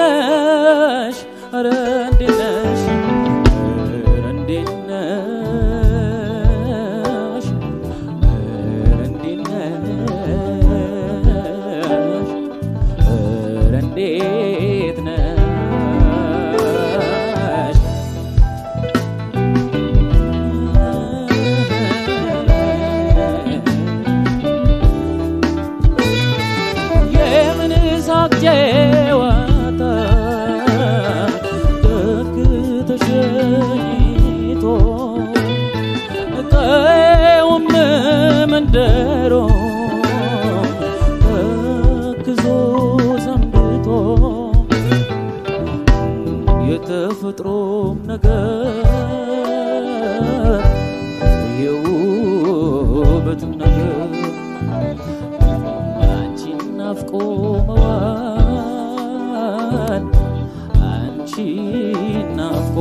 ነሽ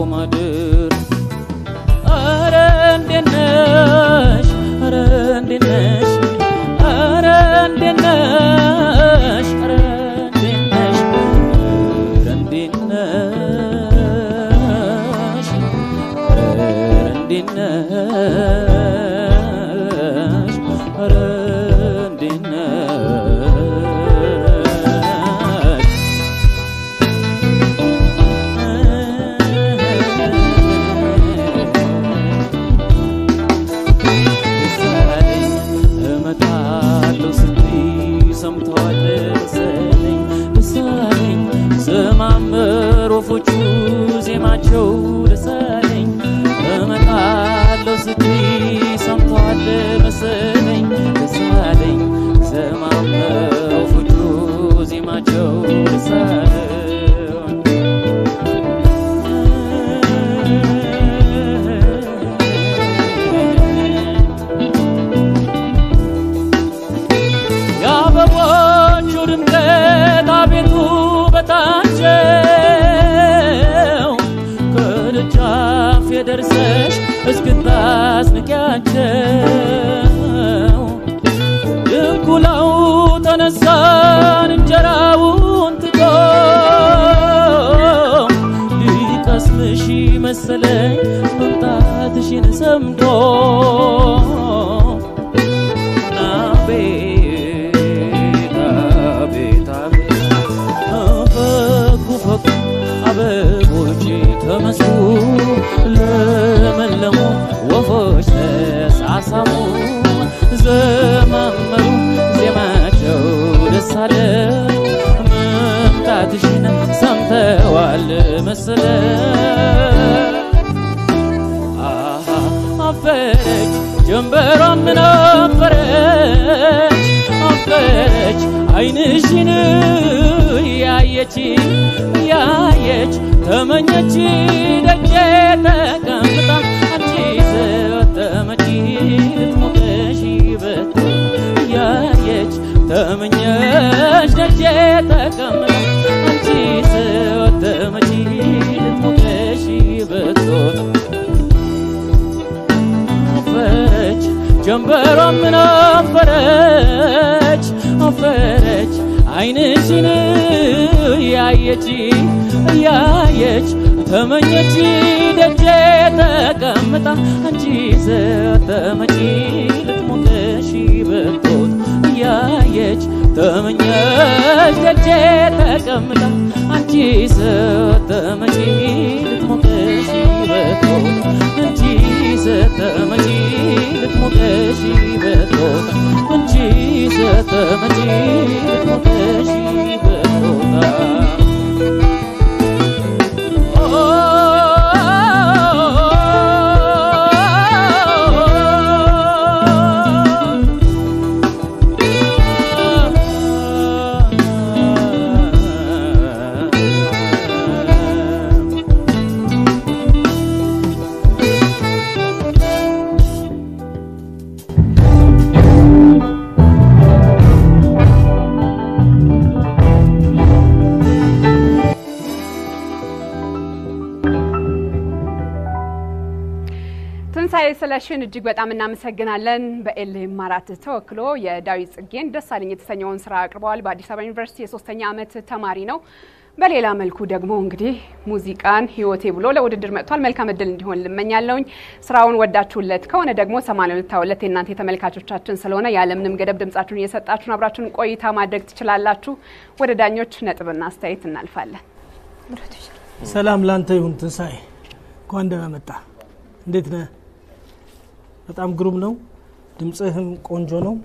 olmadı እስክታስንቂያቸው። ድንኩላው ተነሳን እንጀራውን ትቶ ሊቀስምሽ መሰለኝ መምጣትሽን ሰምቶ። አቤት አቤት አቤት ደስ አለ መምጣትሽን ሰምተዋል መሰለ አፈረች ጀንበሯም ምን አፈረች አፈረች አይንሽን ያየች ያየች ተመኘች ደጄ ተቀምጣ ተመኘች ደጄ ተቀምጣ አንቺ ስተመጪ ልትሞቀሽ በቶት አፈረች ጀንበሯ ምን አፈረች አፈረች አይንሽን ያየች ያየች ተመኘች ደጄ ተቀምጣ አንቺ ስተመጪ ልትሞቀሽ በቶት ያየች ተመኘች ደጄ ተቀምጣ። አንቺ ስተመጪ ልትሞቀሽ በቶት አንቺ ስተመጪ ልትሞቀሽ በቶት አንቺ ስተመጪ ልትሞቀሽ በቶታ ♪ ስለሽን እጅግ በጣም እናመሰግናለን። በኤልኤም አራት ተወክሎ የዳዊት ጽጌን ደሳለኝ የተሰኘውን ስራ አቅርበዋል። በአዲስ አበባ ዩኒቨርሲቲ የሶስተኛ ዓመት ተማሪ ነው። በሌላ መልኩ ደግሞ እንግዲህ ሙዚቃን ህይወቴ ብሎ ለውድድር መጥቷል። መልካም እድል እንዲሆን ልመኛለውኝ። ስራውን ወዳችሁለት ከሆነ ደግሞ ሰማንያ ሁለት የእናንተ የተመልካቾቻችን ስለሆነ ያለምንም ገደብ ድምጻችሁን እየሰጣችሁን አብራችሁን ቆይታ ማድረግ ትችላላችሁ። ወደ ዳኞች ነጥብና አስተያየት እናልፋለን። ሰላም ላንተ ይሁን ትንሣኤ፣ እንኳን ደህና መጣ። እንዴት ነህ? በጣም ግሩም ነው። ድምፅህም ቆንጆ ነው።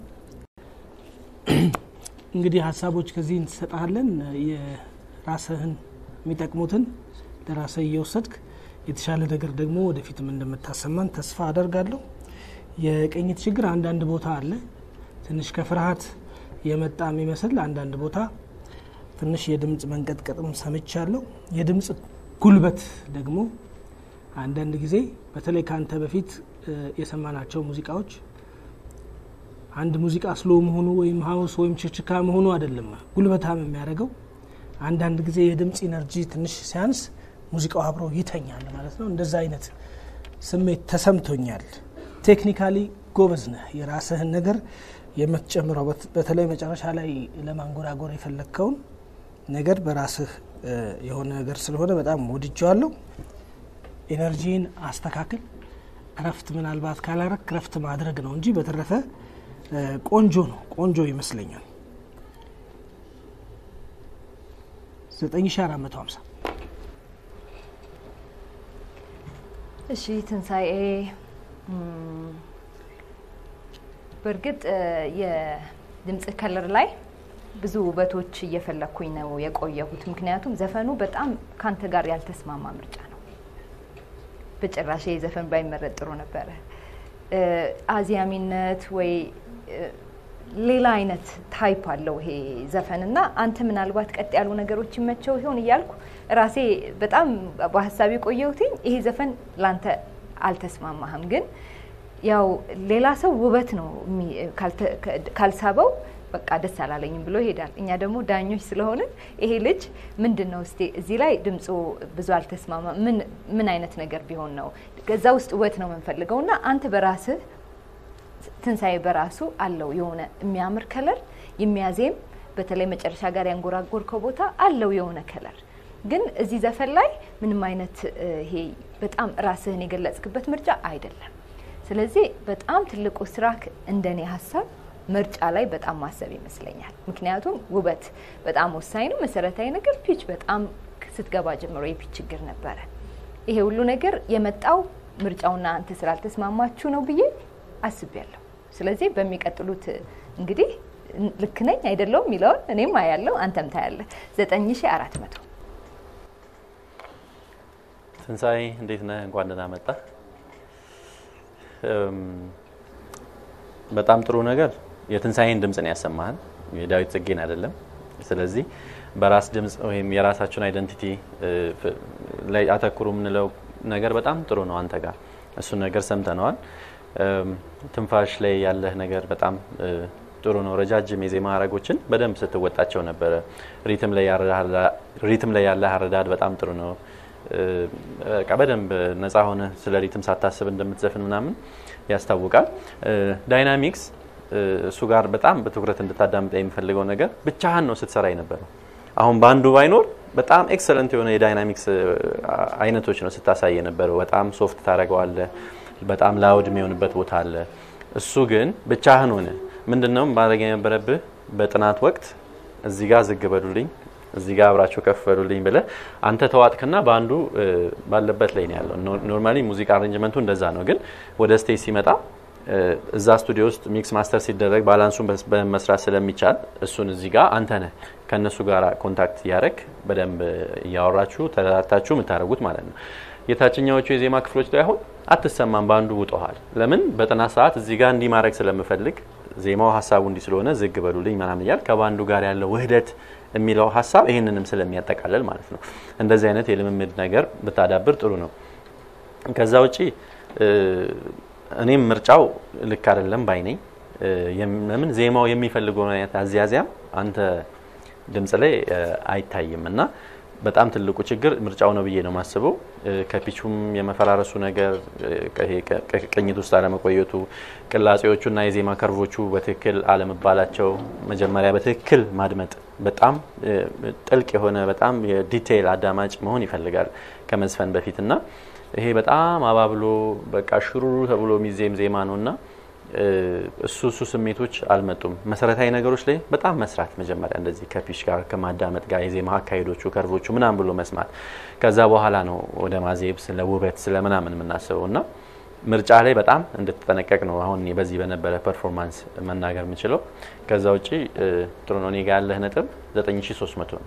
እንግዲህ ሀሳቦች ከዚህ እንሰጣለን። የራስህን የሚጠቅሙትን ለራስህ እየወሰድክ የተሻለ ነገር ደግሞ ወደፊትም እንደምታሰማን ተስፋ አደርጋለሁ። የቅኝት ችግር አንዳንድ ቦታ አለ። ትንሽ ከፍርሃት የመጣ የሚመስል አንዳንድ ቦታ ትንሽ የድምፅ መንቀጥቀጥም ሰምቻለሁ። የድምፅ ጉልበት ደግሞ አንዳንድ ጊዜ በተለይ ከአንተ በፊት የሰማናቸው ሙዚቃዎች አንድ ሙዚቃ slow መሆኑ ወይም house ወይም ችክችካ መሆኑ አይደለም ጉልበታም የሚያደርገው። አንዳንድ ጊዜ የድምፅ energy ትንሽ ሲያንስ ሙዚቃው አብሮ ይተኛል ማለት ነው። እንደዛ አይነት ስሜት ተሰምቶኛል። technically ጎበዝ ነህ። የራስህን ነገር የምትጨምረው በተለይ መጨረሻ ላይ ለማንጎራጎር የፈለግከውን ነገር በራስህ የሆነ ነገር ስለሆነ በጣም ወድጀዋለሁ። ኤነርጂን አስተካክል። እረፍት ምናልባት ካላረክ እረፍት ማድረግ ነው እንጂ በተረፈ ቆንጆ ነው። ቆንጆ ይመስለኛል። 9450 እሺ ትንሣኤ በእርግጥ የድምፅ color ላይ ብዙ ውበቶች እየፈለግኩኝ ነው የቆየሁት። ምክንያቱም ዘፈኑ በጣም ካንተ ጋር ያልተስማማ ምርጫ ነው። በጭራሽ ዘፈን ባይመረጥ ጥሩ ነበረ። አዚያሚነት ወይ ሌላ አይነት type አለው ይሄ ዘፈን እና አንተ ምናልባት ቀጥ ያሉ ነገሮች ይመቸው ይሆን እያልኩ ራሴ በጣም በሀሳብ የቆየሁትኝ ይሄ ዘፈን ላንተ አልተስማማህም። ግን ያው ሌላ ሰው ውበት ነው ካልሳበው በቃ ደስ አላለኝም ብሎ ይሄዳል። እኛ ደግሞ ዳኞች ስለሆንን ይሄ ልጅ ምንድን ነው እስቲ እዚህ ላይ ድምፁ ብዙ አልተስማማ፣ ምን አይነት ነገር ቢሆን ነው? ከዛ ውስጥ ውበት ነው የምንፈልገው። እና አንተ በራስህ ትንሣኤ በራሱ አለው የሆነ የሚያምር ከለር የሚያዜም በተለይ መጨረሻ ጋር ያንጎራጎርከው ቦታ አለው የሆነ color። ግን እዚህ ዘፈን ላይ ምንም አይነት ይሄ በጣም ራስህን የገለጽክበት ምርጫ አይደለም። ስለዚህ በጣም ትልቁ ስራህ እንደኔ ሀሳብ ምርጫ ላይ በጣም ማሰብ ይመስለኛል። ምክንያቱም ውበት በጣም ወሳኝ ነው። መሰረታዊ ነገር pitch በጣም ስትገባ ጀምሮ የ pitch ችግር ነበረ። ይሄ ሁሉ ነገር የመጣው ምርጫውና አንተ ስላልተስማማችሁ ነው ብዬ አስቤያለሁ። ስለዚህ በሚቀጥሉት እንግዲህ ልክ ነኝ አይደለውም የሚለውን እኔም አያለው አንተም ታያለህ። ዘጠኝ ሺ አራት መቶ ትንሣኤ እንዴት ነህ? እንኳን ደህና መጣ። በጣም ጥሩ ነገር የትንሣኤን ድምፅ ነው ያሰማህን፣ የዳዊት ጽጌን አይደለም። ስለዚህ በራስ ድምፅ ወይም የራሳችን አይደንቲቲ ላይ አተኩሩ የምንለው ነገር በጣም ጥሩ ነው አንተ ጋር እሱን ነገር ሰምተነዋል። ትንፋሽ ላይ ያለህ ነገር በጣም ጥሩ ነው። ረጃጅም የዜማ ሀረጎችን በደንብ ስትወጣቸው ነበረ። rhythm ላይ ያለህ አረዳድ በጣም ጥሩ ነው። በቃ በደንብ ነፃ ሆነ ስለ rhythm ሳታስብ እንደምትዘፍን ምናምን ያስታውቃል። dynamics እሱ ጋር በጣም በትኩረት እንድታዳምጠ የሚፈልገው ነገር ብቻህን ነው ስትሰራ የነበረው። አሁን ባንዱ ባይኖር በጣም excellent የሆነ የ dynamics አይነቶች ነው ስታሳይ የነበረው። በጣም soft ታደርገዋለህ፣ በጣም loud የሚሆንበት ቦታ አለ። እሱ ግን ብቻህን ሆነ ምንድነው ማድረግ የነበረብህ በጥናት ወቅት እዚህ ጋር ዝግ እዚህ ጋር አብራቸው ከፍ ብለህ አንተ ተዋጥክና ባንዱ ባለበት ላይ ነው ያለው። normally ሙዚቃ arrangement ኡ እንደዛ ነው። ግን ወደ stage ሲመጣ እዛ ስቱዲዮ ውስጥ mix master ሲደረግ balance ኡን በመስራት ስለሚቻል እሱን እዚህ ጋር አንተ ከእነሱ ጋር contact እያደረግ በደንብ እያወራችሁ ተረዳታችሁ የምታደርጉት ማለት ነው። የታችኛዎቹ የዜማ ክፍሎች ላይ አሁን አትሰማም፣ ባንዱ ውጦሃል። ለምን በጥናት ሰዓት እዚህ ጋር እንዲህ ማድረግ ስለምፈልግ ዜማው ሀሳቡ እንዲህ ስለሆነ ዝግ በሉልኝ ምናምን እያል ከባንዱ ጋር ያለው ውህደት የሚለው ሀሳብ ይህንንም ስለሚያጠቃልል ማለት ነው። እንደዚህ አይነት የልምምድ ነገር ብታዳብር ጥሩ ነው። ከዛ ውጪ እኔም ምርጫው ልክ አይደለም ባይ ነኝ። ለምን ዜማው የሚፈልገውን አይነት አዚያዚያም አንተ ድምጽ ላይ አይታይም እና በጣም ትልቁ ችግር ምርጫው ነው ብዬ ነው የማስበው። ከፒቹም የመፈራረሱ ነገር፣ ቅኝት ውስጥ አለመቆየቱ፣ ቅላጼዎቹና የዜማ ከርቮቹ በትክክል አለመባላቸው፣ መጀመሪያ በትክክል ማድመጥ በጣም ጥልቅ የሆነ በጣም የዲቴይል አዳማጭ መሆን ይፈልጋል ከመዝፈን በፊት እና ይሄ በጣም አባብሎ በቃ ሽሩሩ ተብሎ የሚዜም ዜማ ነው እና እሱ እሱ ስሜቶች አልመጡም። መሰረታዊ ነገሮች ላይ በጣም መስራት መጀመሪያ እንደዚህ ከ pitch ጋር ከማዳመጥ ጋር የዜማ አካሄዶቹ curve ኦቹ ምናምን ብሎ መስማት፣ ከዛ በኋላ ነው ወደ ማዜም ስለ ውበት ስለ ምናምን የምናስበው እና ምርጫ ላይ በጣም እንድትጠነቀቅ ነው አሁን በዚህ በነበረ performance መናገር የምችለው። ከዛ ውጪ ጥሩ ነው። እኔ ጋ ያለህ ነጥብ 9300 ነው።